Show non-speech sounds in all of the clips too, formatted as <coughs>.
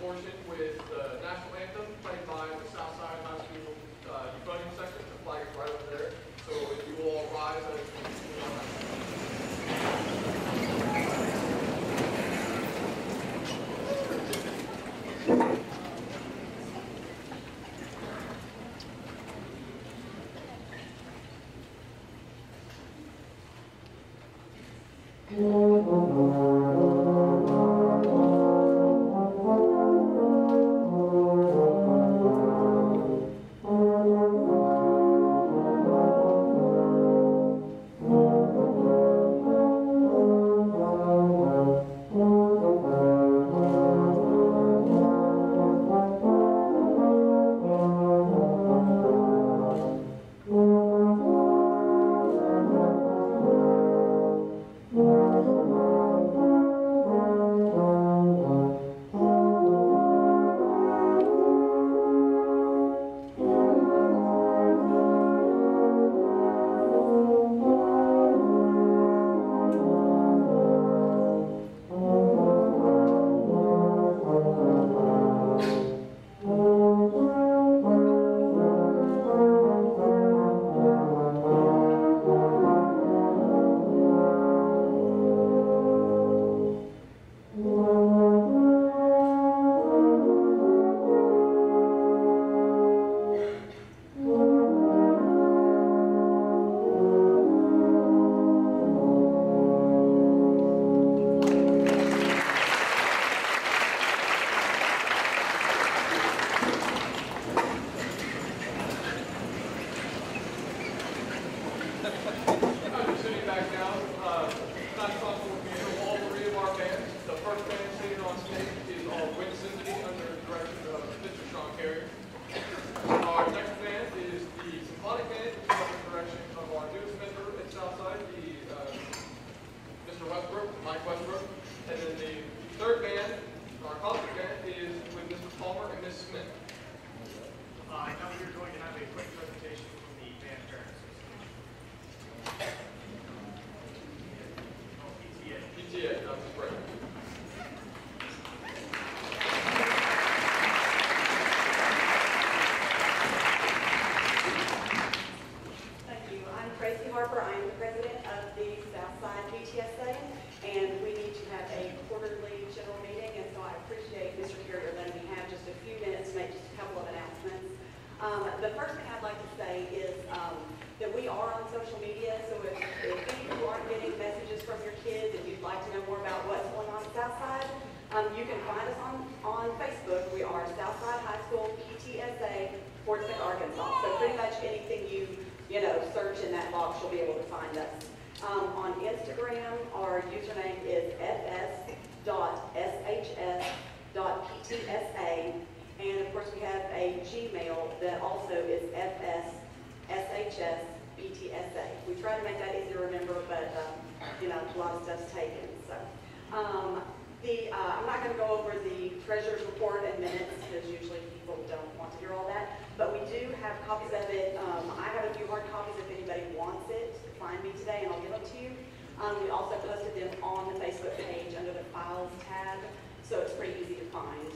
portion fs.shs.ptsa. And of course, we have a Gmail that also is fsshsptsa. We try to make that easy to remember, but, um, you know, a lot of stuff's taken, so. Um, the, uh, I'm not gonna go over the treasurer's report and minutes, because usually people don't want to hear all that, but we do have copies of it. Um, I have a few hard copies if anybody wants it, find me today and I'll give them to you. Um, we also posted them on the Facebook page under the files tab, so it's pretty easy to find.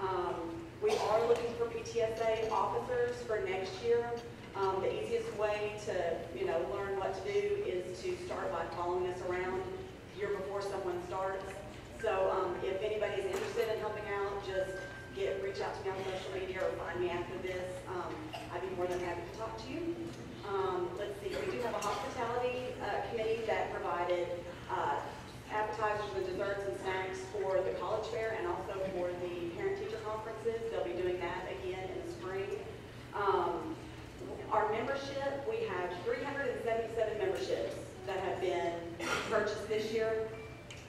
Um, we are looking for PTSA officers for next year. Um, the easiest way to, you know, learn what to do is to start by following us around year before someone starts. So, um, if anybody's interested in helping out, just get, reach out to me on social media or find me after this. Um, I'd be more than happy to talk to you. Um, let's see, we do have a hospitality, uh, committee that provided, uh, appetizers and desserts and snacks for the college fair and also for the parent-teacher conferences. They'll be doing that again in the spring. Um, our membership, we have three hundred and seventy-seven memberships that have been purchased this year.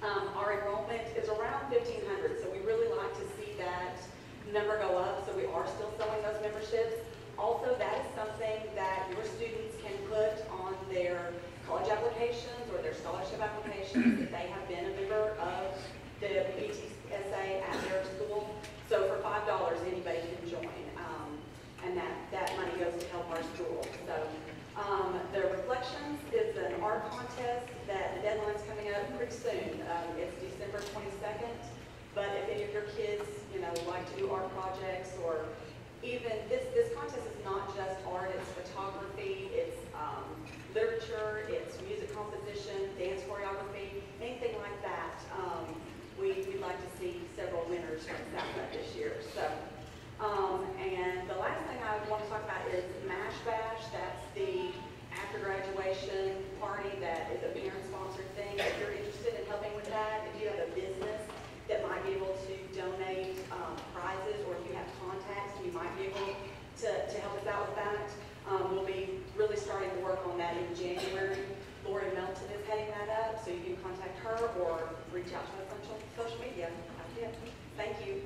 Um, our enrollment is around fifteen hundred, so we really like to see that number go up, so we are still selling those memberships. Also, that is something that your students can put on their college applications or their scholarship applications if they have been a member of the PTSA at their school. So for five dollars, anybody can join, um, and that, that money goes to help our school. So, um, the Reflections is an art contest that the deadline's coming up pretty soon. Um, it's December twenty-second. But if any of your kids, you know, like to do art projects or even, this, this contest is not just art, it's photography, it's, um, literature, it's music composition, dance choreography, anything like that. Um, we, we'd like to see several winners from Southland this year, so. Um, and the last thing I want to talk about is MASH Bash, that's the after graduation party that is a parent-sponsored thing. If you're interested uh, that might be able to donate um, prizes, or if you have contacts, you might be able to, to help us out with that. Um, we'll be really starting to work on that in January. Lori Melton is heading that up, so you can contact her or reach out to us on social media. Thank you.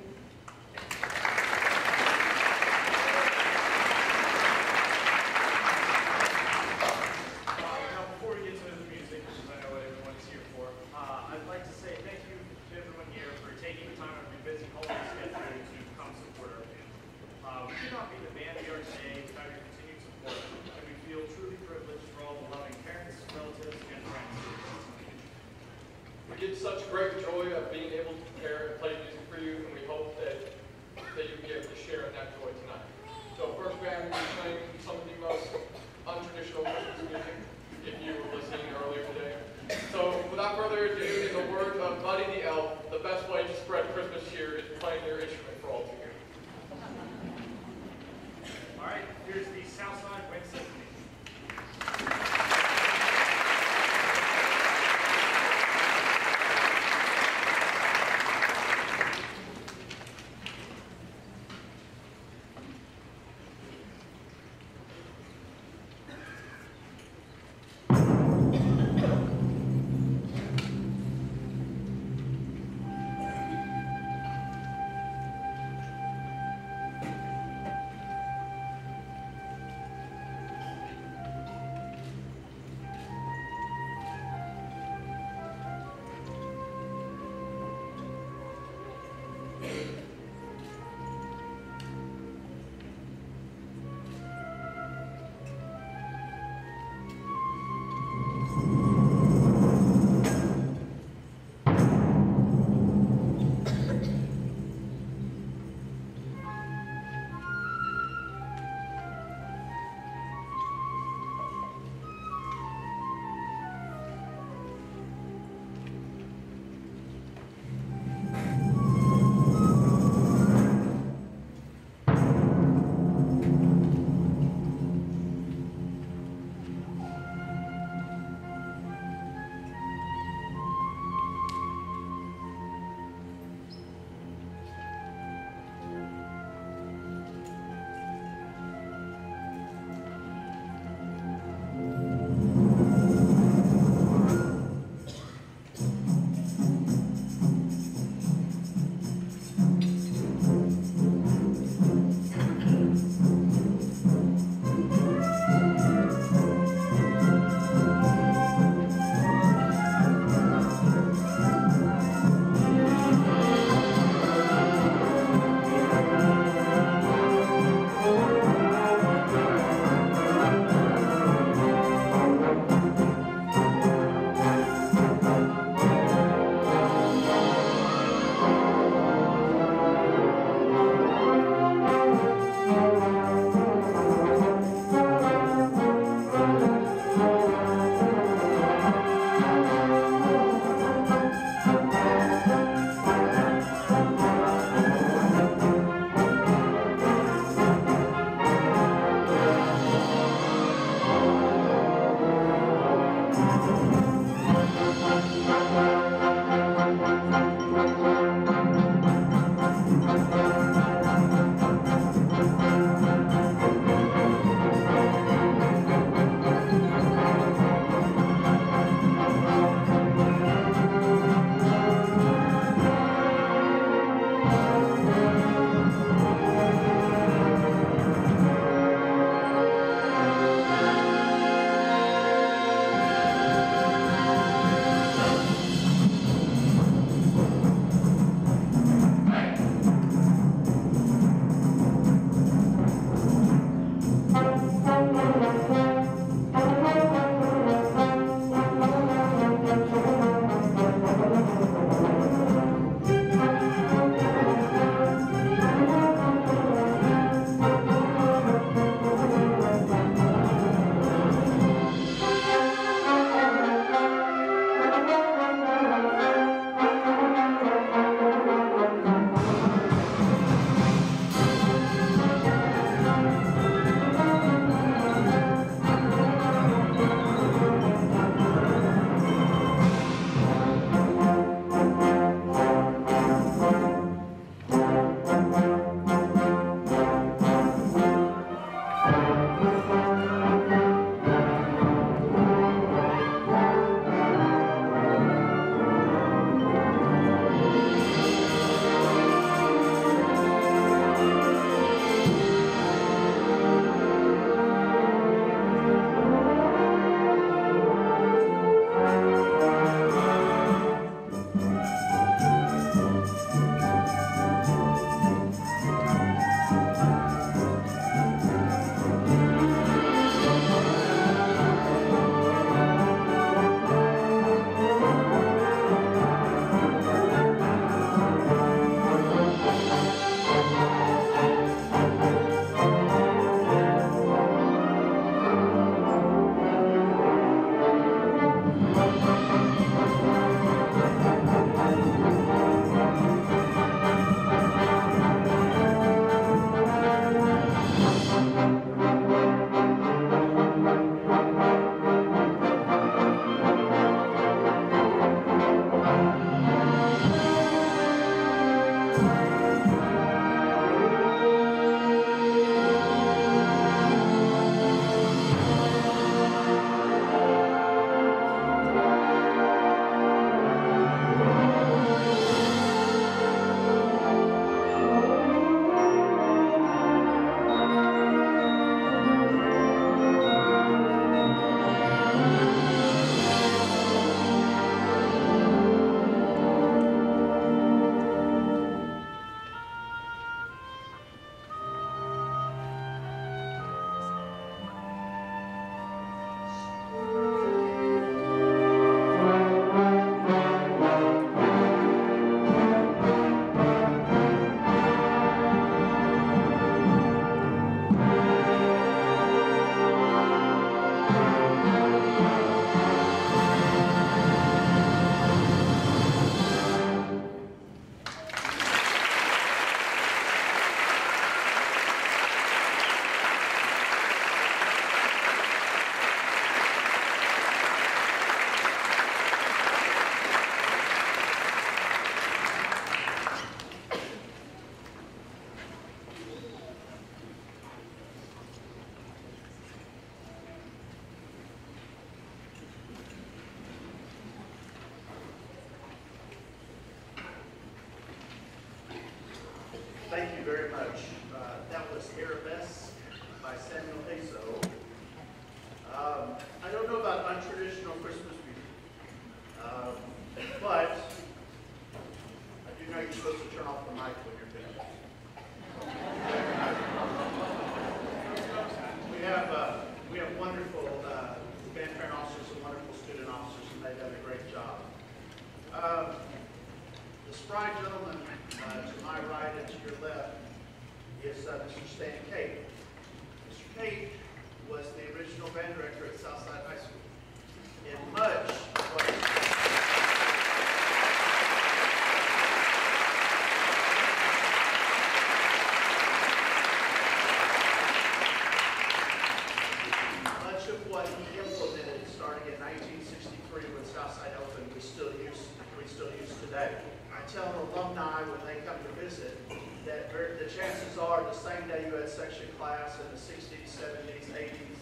Section class in the 60s, 70s, 80s,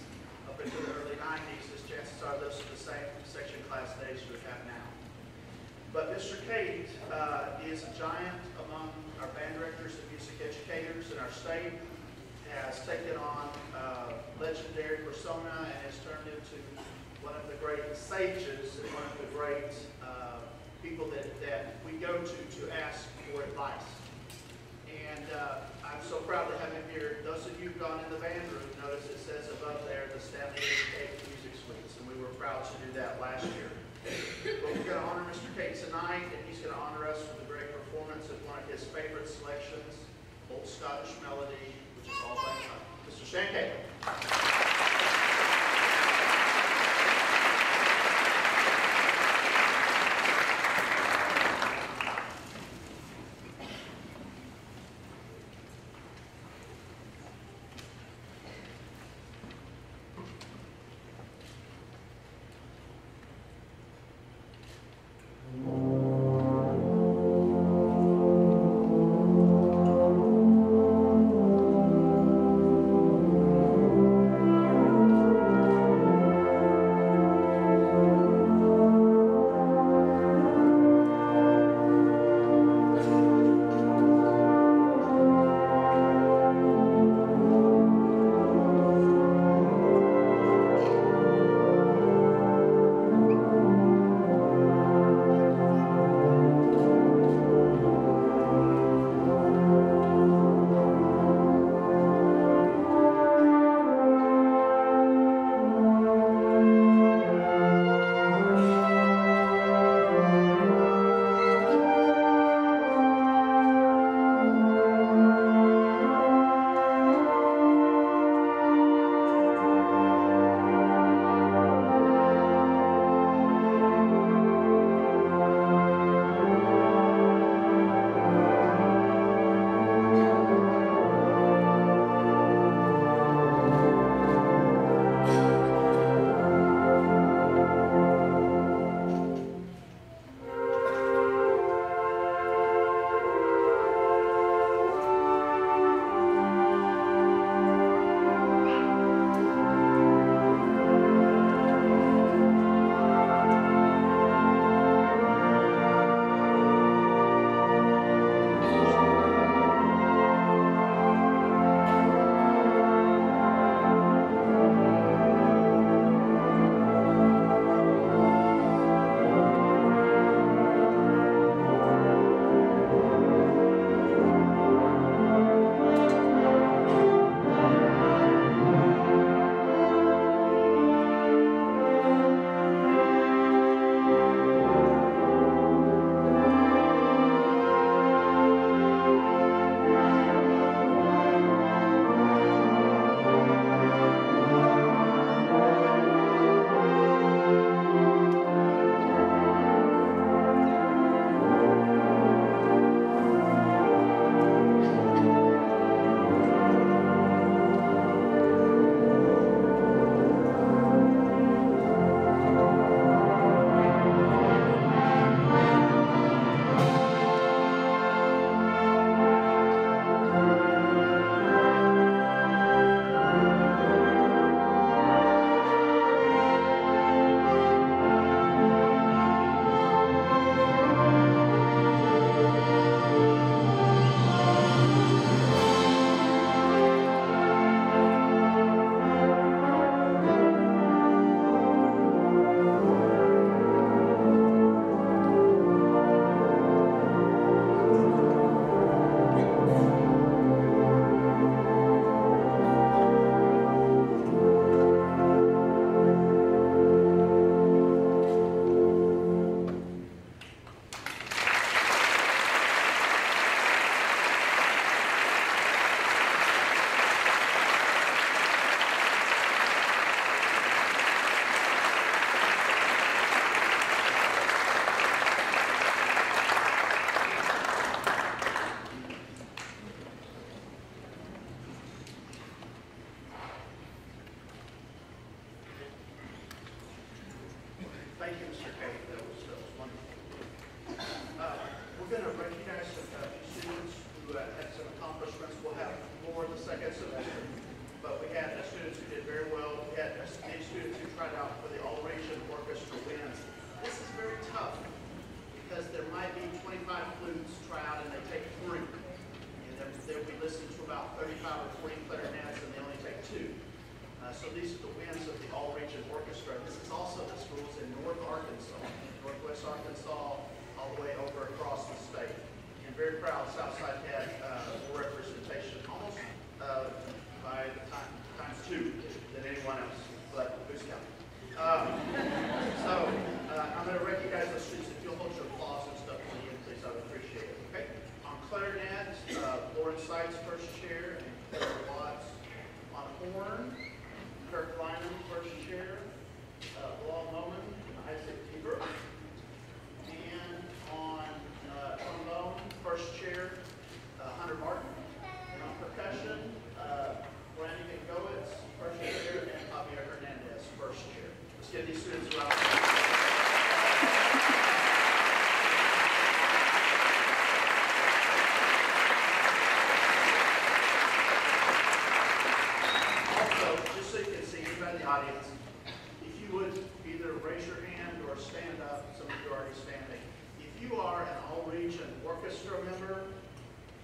up into the early 90s, the chances are those are the same section class days would have now. But Mr. Cate uh, is a giant among our band directors and music educators in our state, has taken on uh, legendary persona and has turned into one of the great sages and one of the great uh, people that, that we go to to ask for advice. And uh, I'm so proud to have him here. Those of you who've gone in the band room, notice it says above there, the Stanley Cate Music Suites, and we were proud to do that last year. But we're going to honor Mr. Cate tonight, and he's going to honor us with a great performance of one of his favorite selections, Old Scottish Melody, which is all by. Mr. Stan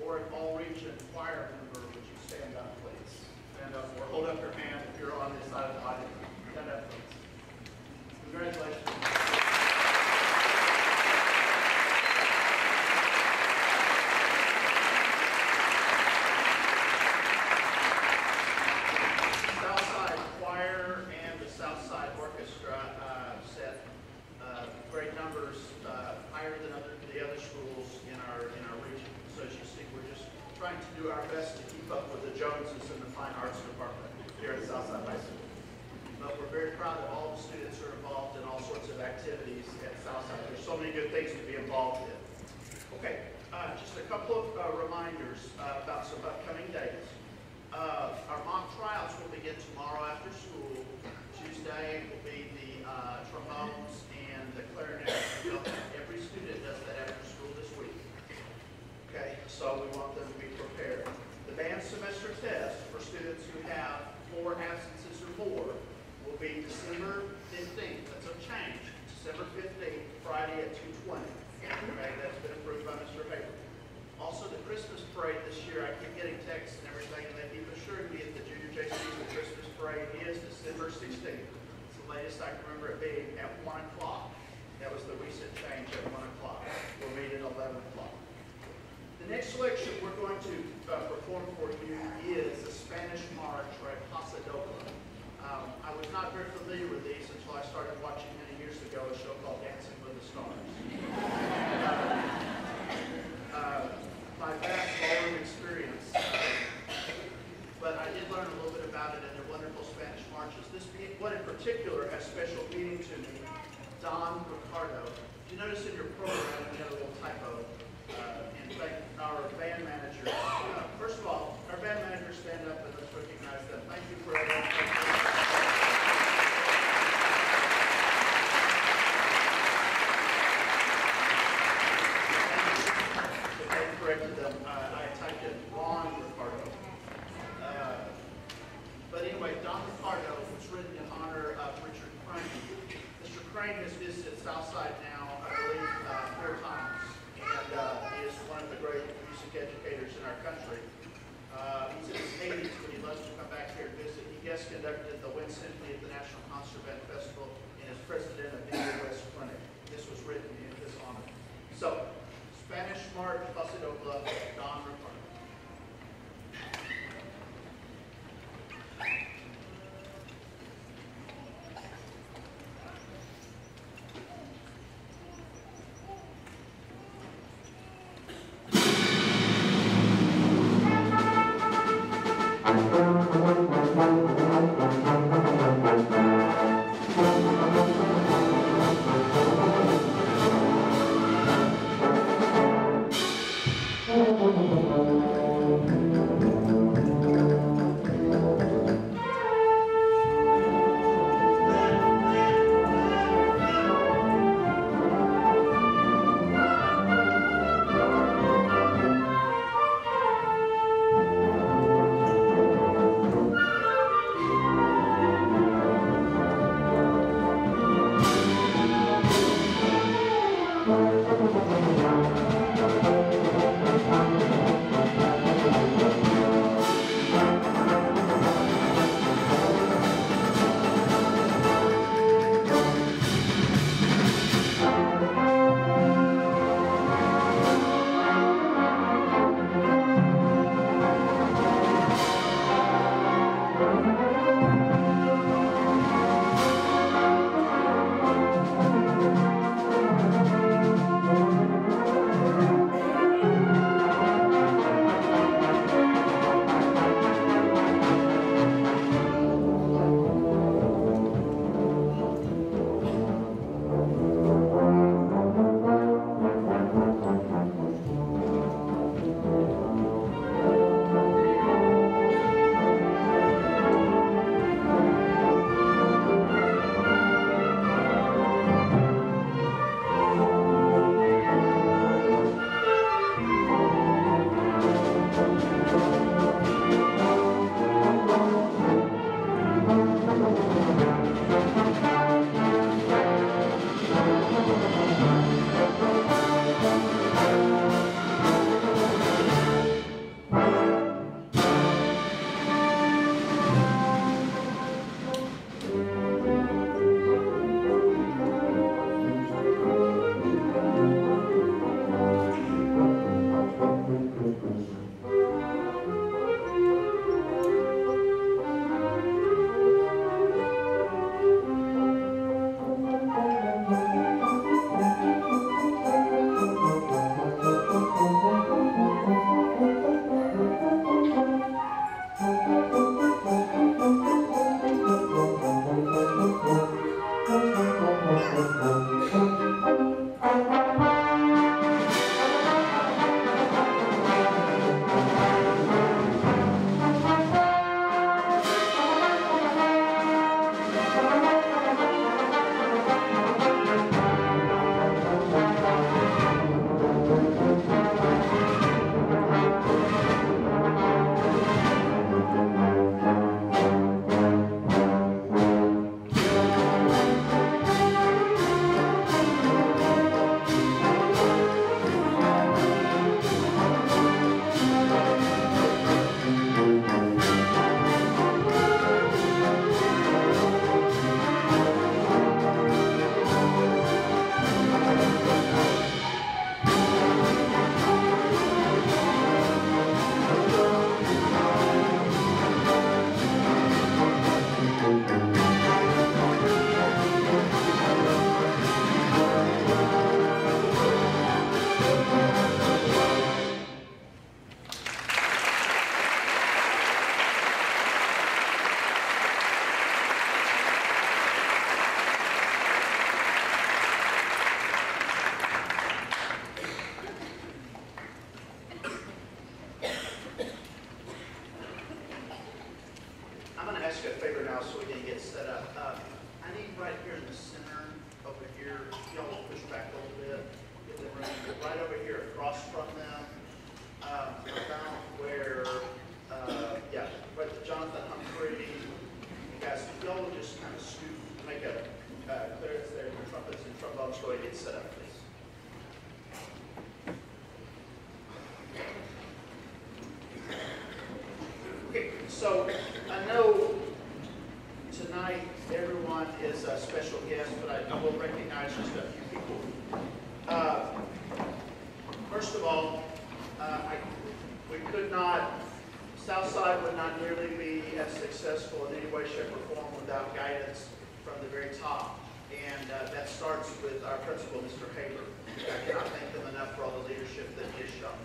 or an all-region choir member, would you stand up, please? Stand up or hold up your hand if you're on this side of the audience. Stand up, please. Congratulations. Southside Choir and the Southside Orchestra uh, set uh, great numbers, uh, higher than other, the other schools in our, in our region. So as you see, we're just trying to do our best to keep up with the Joneses in the Fine Arts Department here at Southside High School. But we're very proud that all the students are involved in all sorts of activities at Southside. There's so many good things to be involved in. Okay, uh, just a couple of uh, reminders uh, about some upcoming dates. Uh, our mock tryouts will begin tomorrow after school. Tuesday will be the uh, trombones and the clarinet. Every student does that after school this week. Okay, so we want them to be prepared. Band semester test for students who have four absences or more will be December 15th. That's a change. December 15th, Friday at 2:20. Okay, that's been approved by Mr. Haber. Also, the Christmas parade this year, I keep getting texts and everything, and they keep assuring me that the junior JC, the Christmas parade is December 16th. It's the latest I can remember it being at 1 o'clock. That was the recent change at 1 o'clock. We'll meet at 11 o'clock. The next selection we're going to uh, perform for you is the Spanish March or a Pasodoble. Um, I was not very familiar with these until I started watching many years ago a show called Dancing with the Stars. Uh, my vast ballroom experience. uh, But I did learn a little bit about it and their wonderful Spanish marches. This one in particular has special meaning to me. Don Ricardo. If you notice in your program, we have a little typo. Uh, our band manager, <coughs> uh, first of all, our band manager stand up and let's recognize them. Thank you for everything.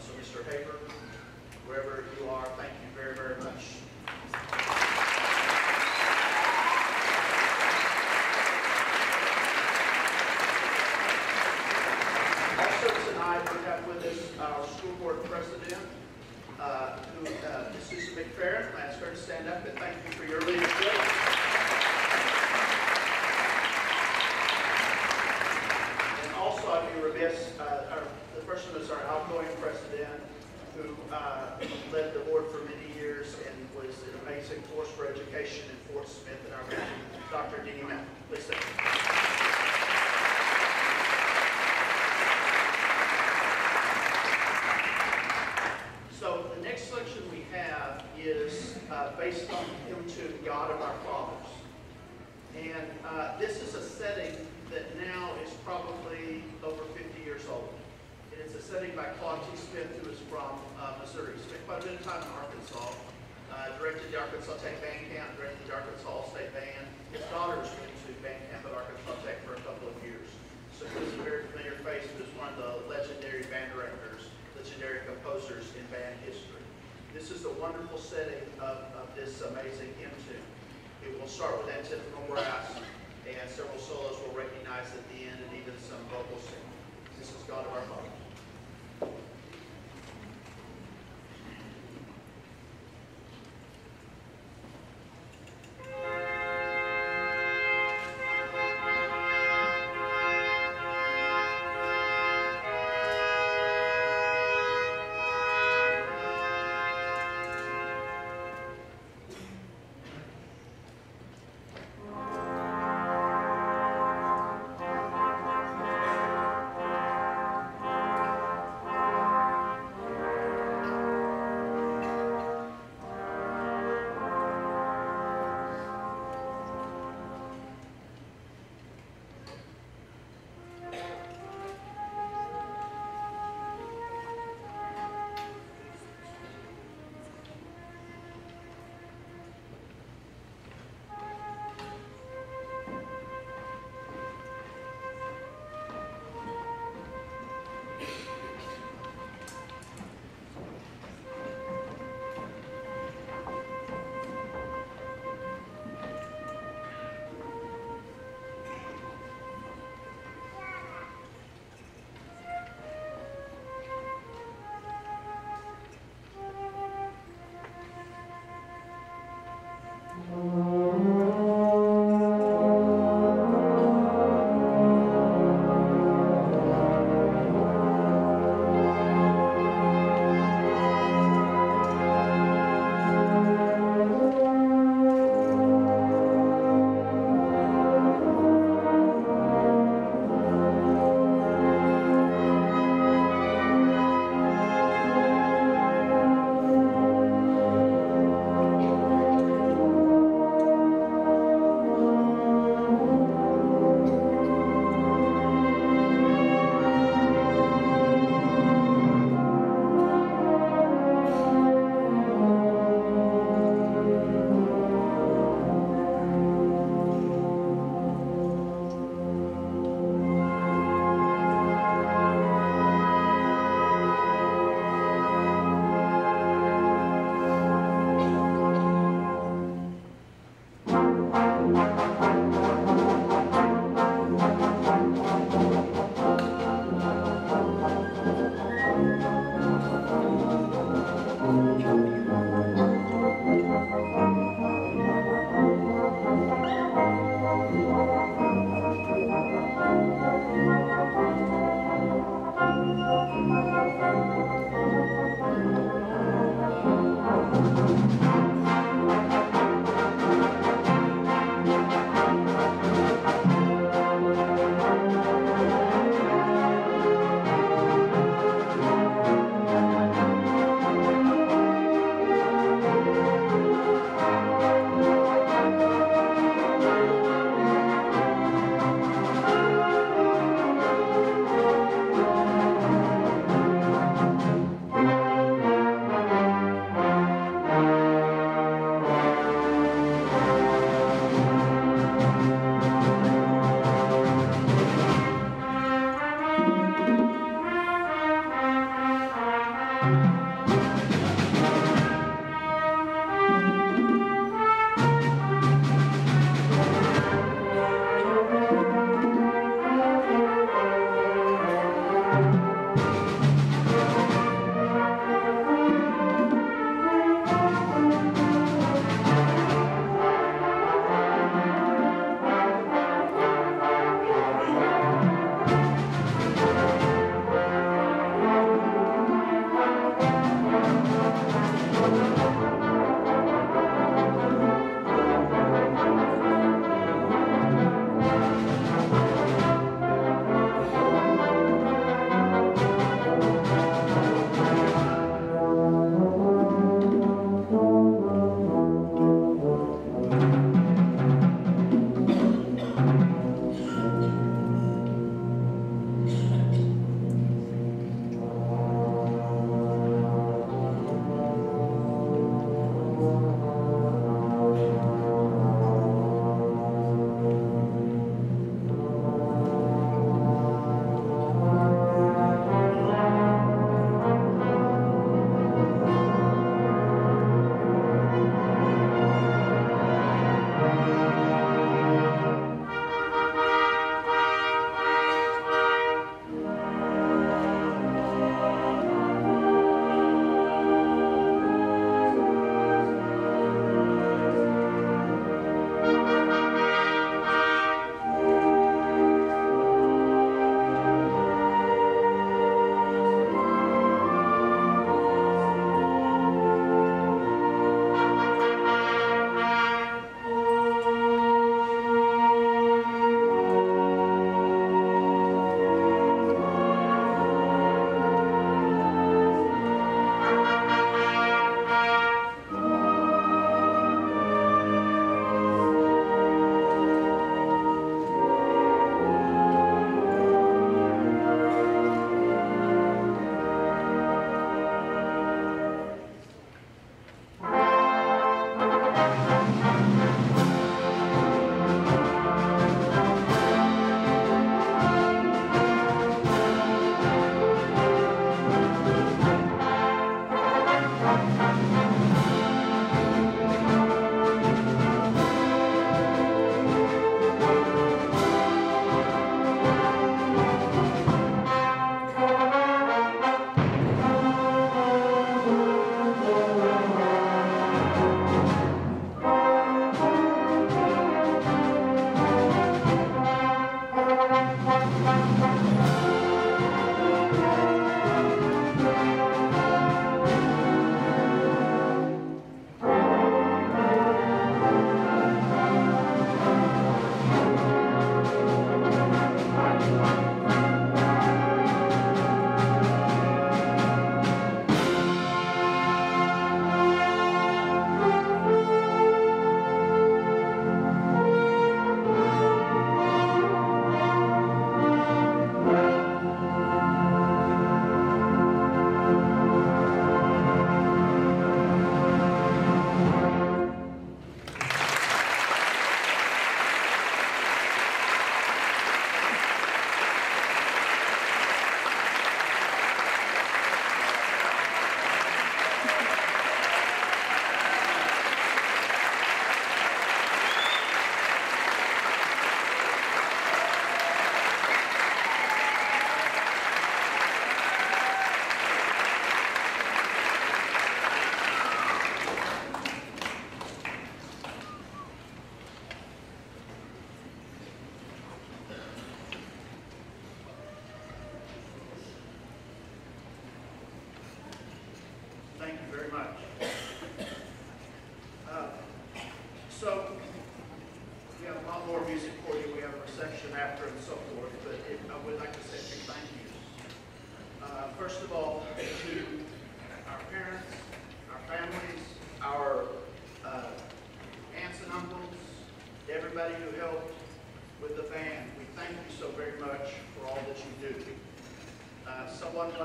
So, Mr. Haber, wherever you are, thank you very, very much. Also tonight, we have with us our school board president, uh, who, uh. Susan McFerrin. I ask her to stand up and thank you for your leadership. And also, I'd be remiss, uh, our, the person is our outgoing president, who uh, led the board for many years and was an amazing force for in Fort Smith and our Dr. Please stand. So the next selection we have is uh, based on hymn to God of our fathers. And uh, this is a setting that now is probably over 50 years old. And It is a setting by Claude T. Smith, who is from uh, Missouri. Spent quite a bit of time in Arkansas. Uh, directed the Arkansas Tech Band Camp, directed the Arkansas All-State Band. His daughters went to band camp at Arkansas Tech for a couple of years. So he was a very familiar face, he was one of the legendary band directors, legendary composers in band history. This is a wonderful setting of, of this amazing hymn tune. It will start with antiphonal brass, and several solos will recognize at the end, and even some vocal singing. This is God of our fathers.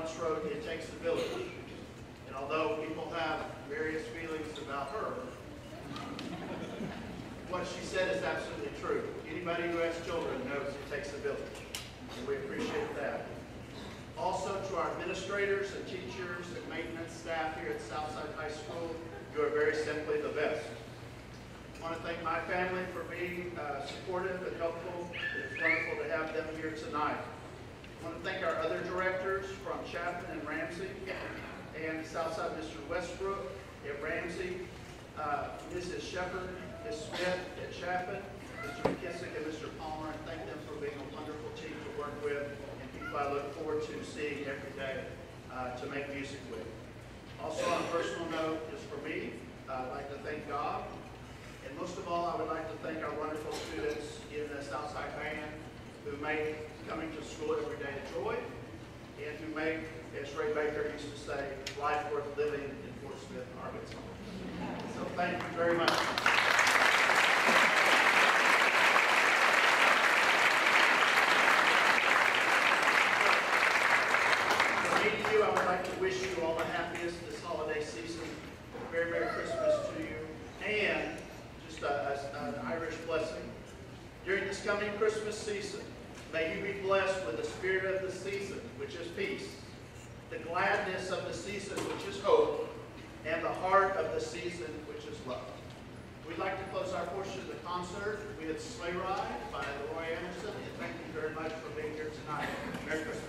Once wrote, "It takes a village." And although people have various feelings about her, what she said is absolutely true. Anybody who has children knows it takes a village, and we appreciate that. Also, to our administrators and teachers and maintenance staff here at Southside High School, you are very simply the best. I want to thank my family for being uh, supportive and helpful. It's wonderful to have them here tonight. I want to thank our other directors from Chapman and Ramsey, and Southside, Mr. Westbrook at Ramsey, uh, Mrs. Shepard, Ms. Smith at Chapman, Mr. McKissick, and Mr. Palmer, and thank them for being a wonderful team to work with, and people I look forward to seeing every day uh, to make music with. Also, on a personal note, just for me, I'd like to thank God, and most of all, I would like to thank our wonderful students in the Southside Band who make coming to school every day a joy, and to make, as Ray Baker used to say, life worth living in Fort Smith, Arkansas. So thank you very much. To you, I would like to wish you all the happiest this holiday season. Very Merry Christmas to you, and just an Irish blessing. During this coming Christmas season, may you be blessed with the spirit of the season, which is peace, the gladness of the season, which is hope, and the heart of the season, which is love. We'd like to close our portion of the concert with Sleigh Ride by Roy Anderson, and thank you very much for being here tonight. Merry Christmas.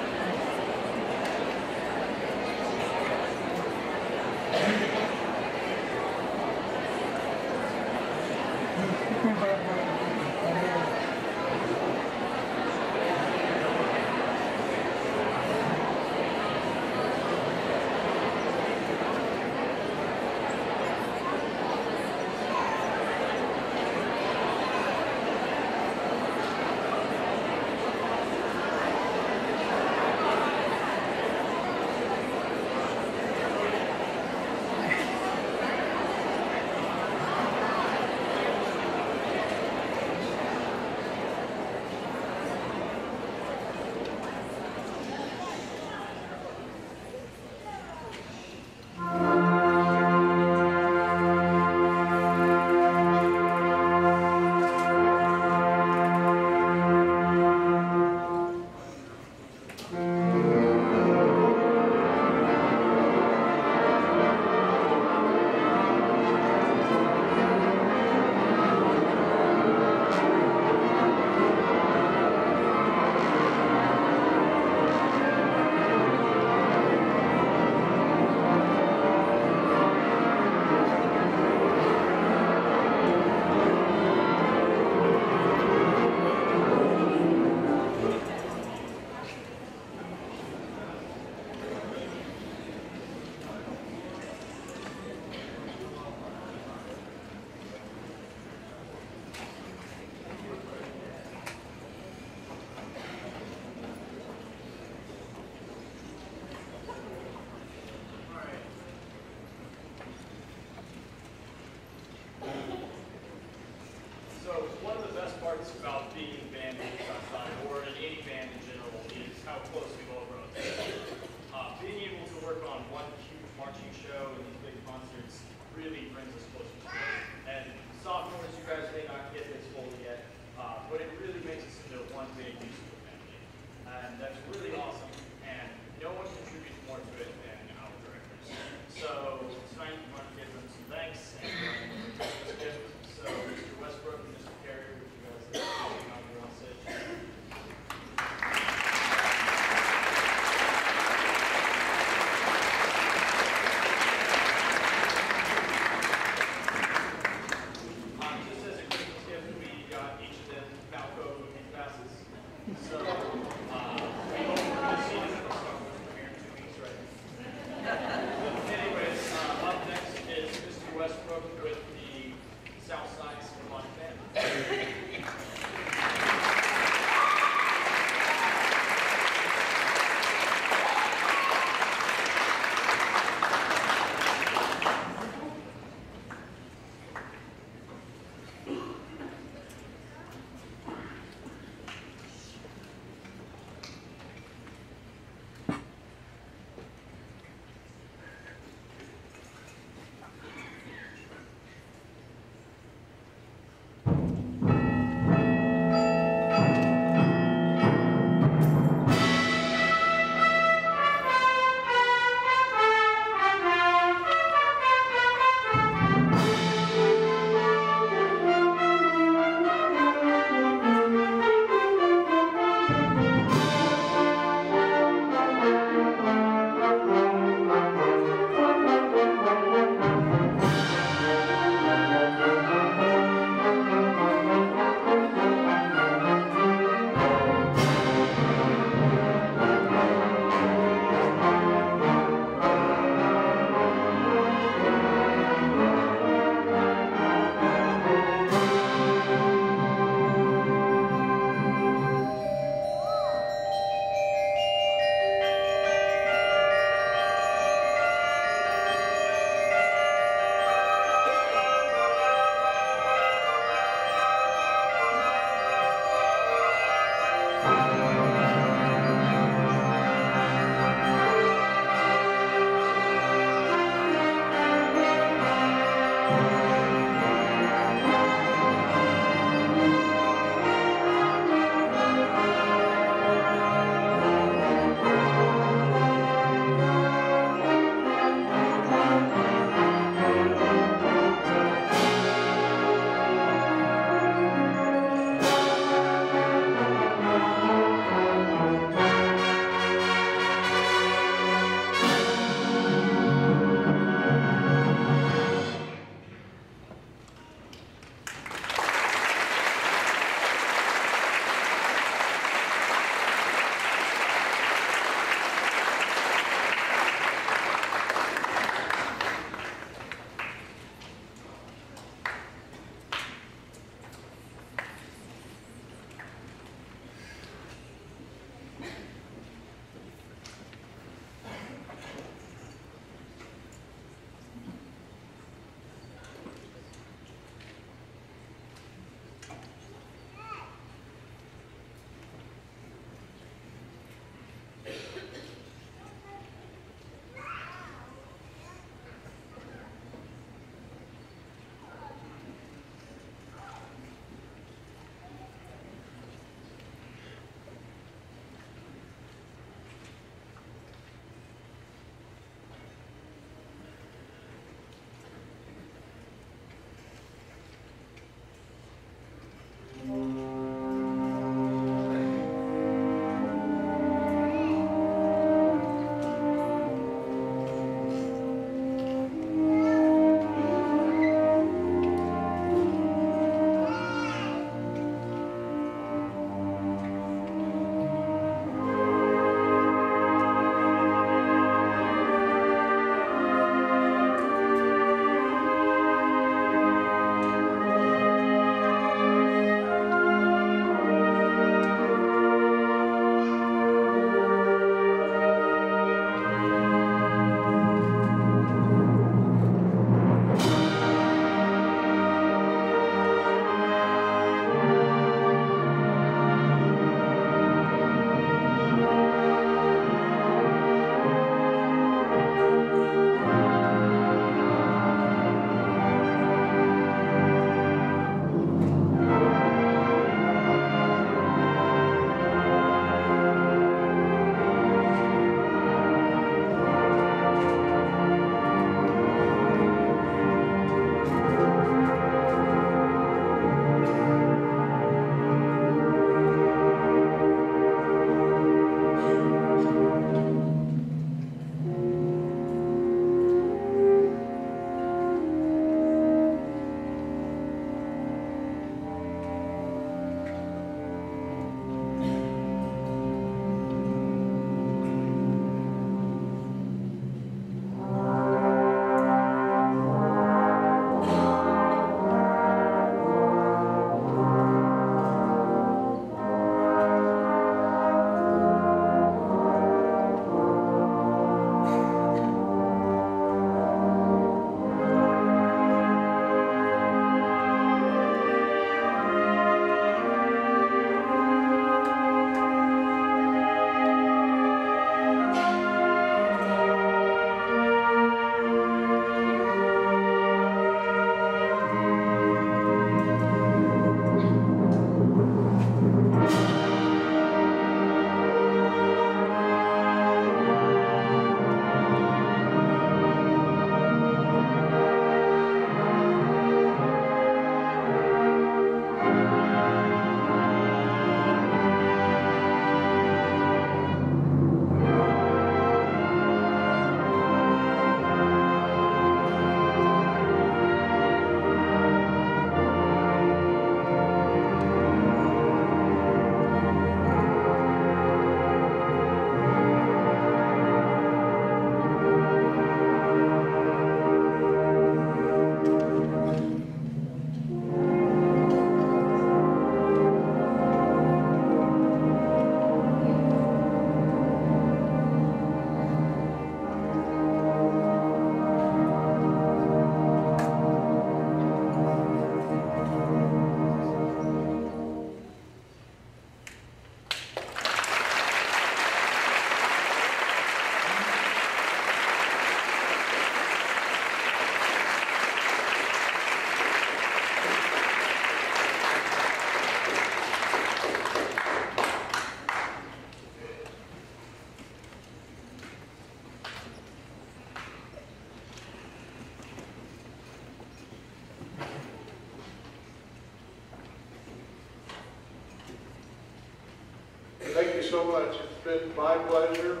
So much. It's been my pleasure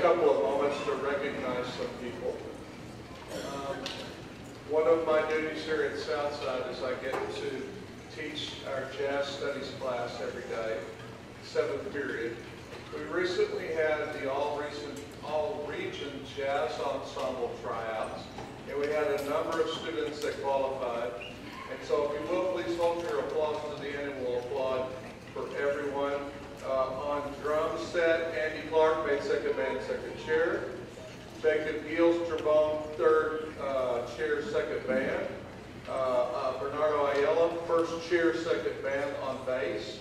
a, couple of moments to recognize some people. Um, One of my duties here at Southside is I get to teach our jazz studies class every day, seventh period. We recently had the all-region, all-region jazz ensemble tryouts, and we had a number of students that qualified. And so if you will, please hold your applause to the end, and we'll applaud for everyone. Uh, on drum set, Andy Clark, made second band, second chair. Jacob Eels, trombone, third uh, chair, second band. Uh, Bernardo Ayala, first chair, second band on bass.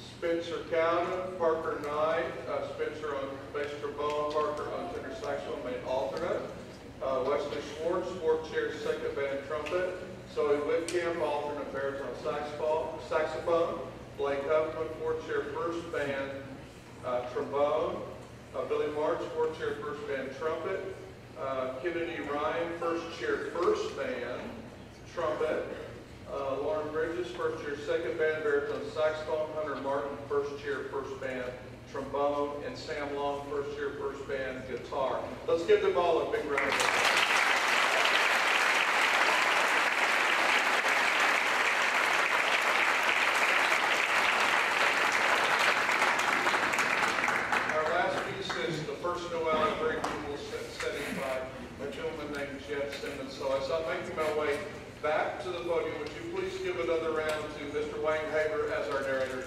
Spencer Cowden, Parker Knight, uh, Spencer on bass trombone, Parker on tenor saxophone, made alternate. Uh, Wesley Schwartz, fourth chair, second band trumpet. Zoe Whitcamp, alternate baritone saxophone. saxophone. Blake Huffman, fourth chair, first band uh, trombone. Uh, Billy March, fourth chair, first band trumpet. Uh, Kennedy Ryan, first chair, first band trumpet. Uh, Lauren Bridges, first chair, second band baritone saxophone. Hunter Martin, first chair, first band trombone. And Sam Long, first chair, first band guitar. Let's give them all a big round of applause. Our last piece is the first Noel in Greenville setting by a gentleman named Jeff Simmons. So I'm making my way back to the podium, would you please give another round to Mr. Wayne Haber as our narrator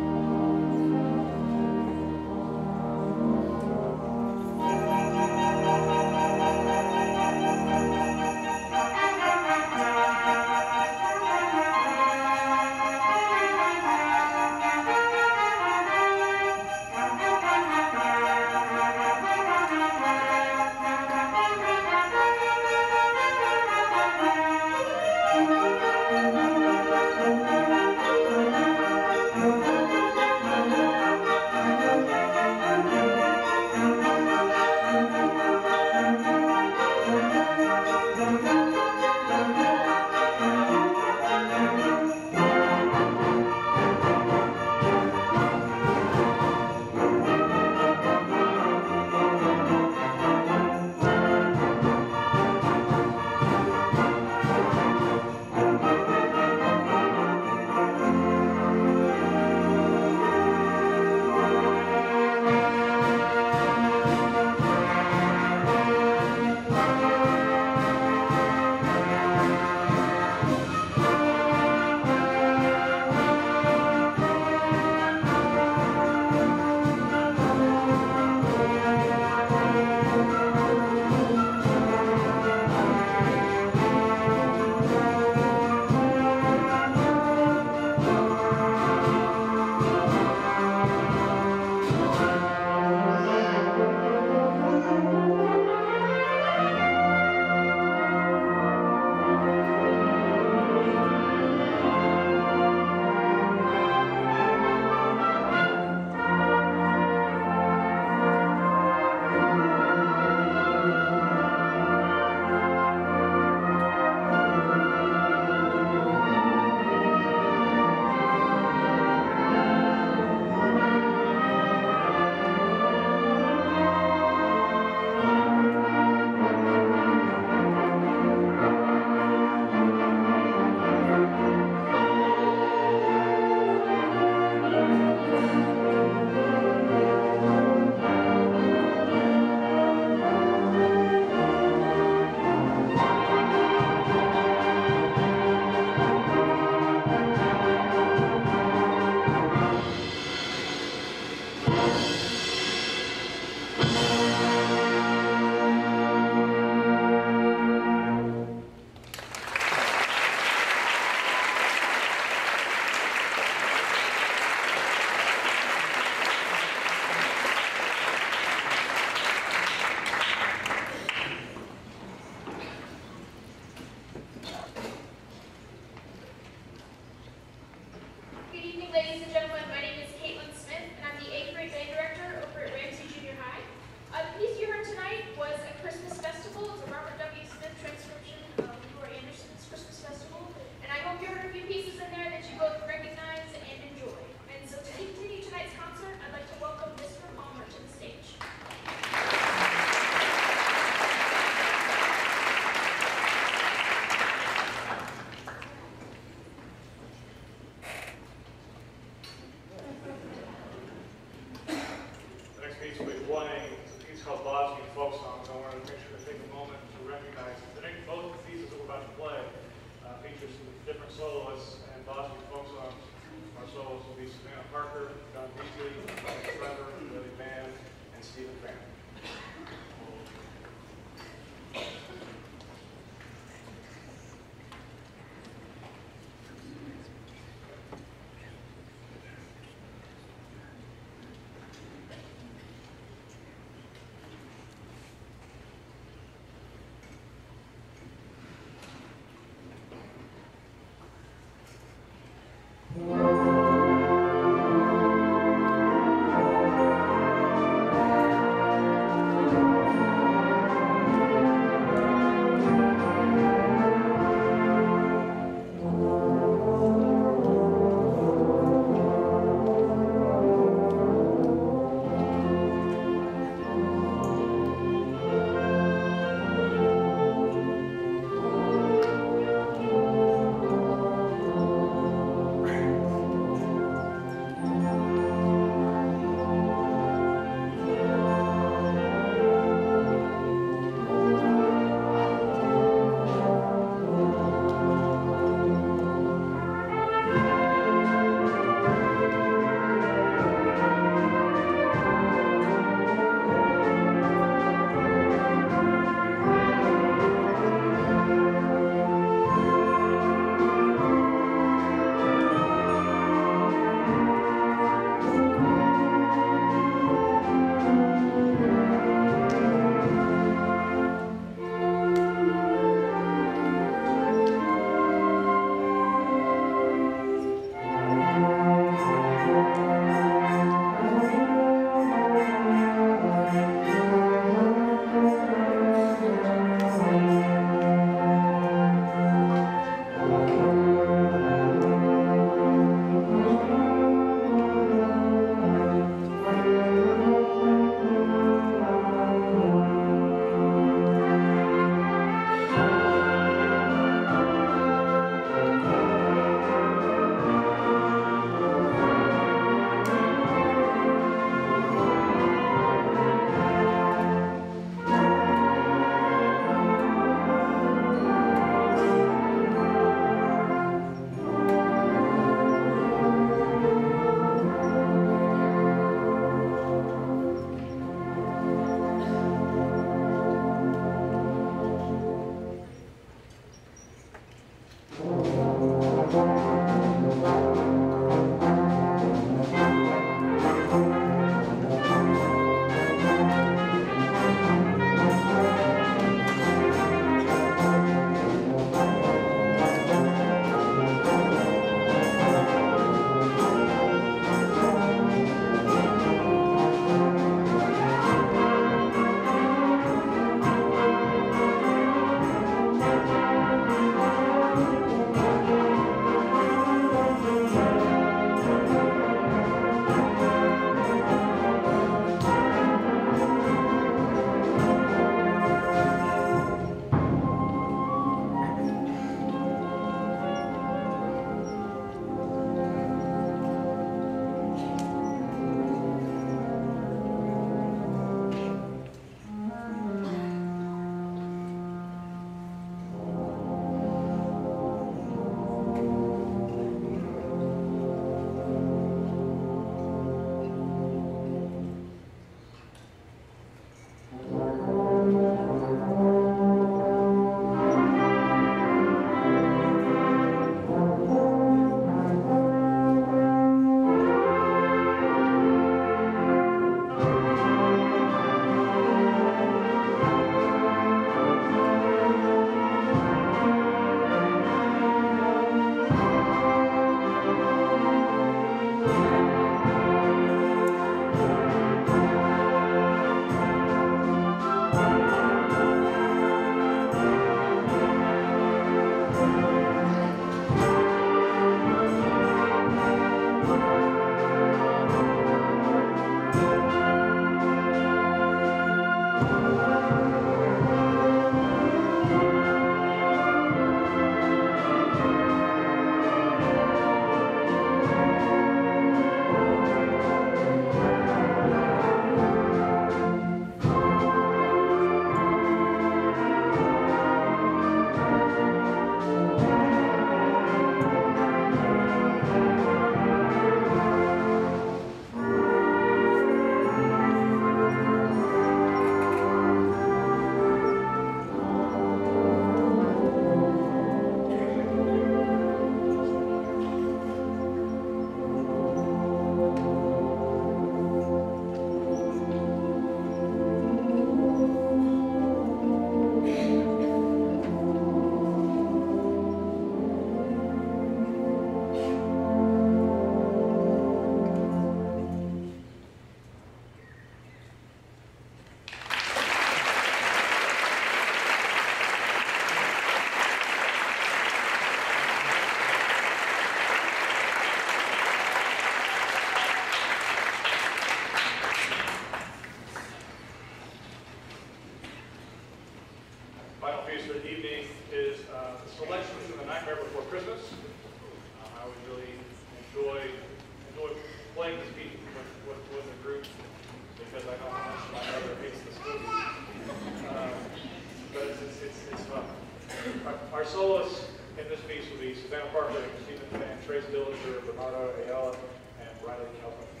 Harper, Stephen Fan, Trace Dillinger, Bernardo Ayala, and Riley Calvin.